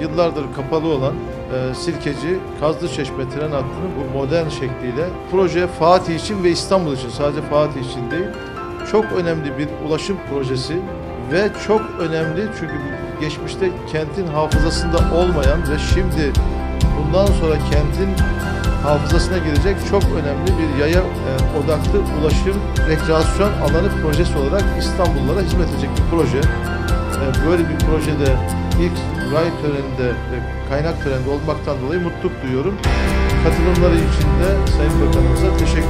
yıllardır kapalı olan e, Sirkeci Kazlı Çeşme tren hattının bu modern şekliyle proje Fatih için ve İstanbul için sadece Fatih için değil çok önemli bir ulaşım projesi ve çok önemli çünkü geçmişte kentin hafızasında olmayan ve şimdi bundan sonra kentin hafızasına girecek çok önemli bir yaya e, odaklı ulaşım rekreasyon alanı projesi olarak İstanbullulara hizmet edecek bir proje. E, böyle bir projede ilk ray töreninde ve kaynak töreninde olmaktan dolayı mutluluk duyuyorum. Katılımları için de Sayın Bakanımıza teşekkür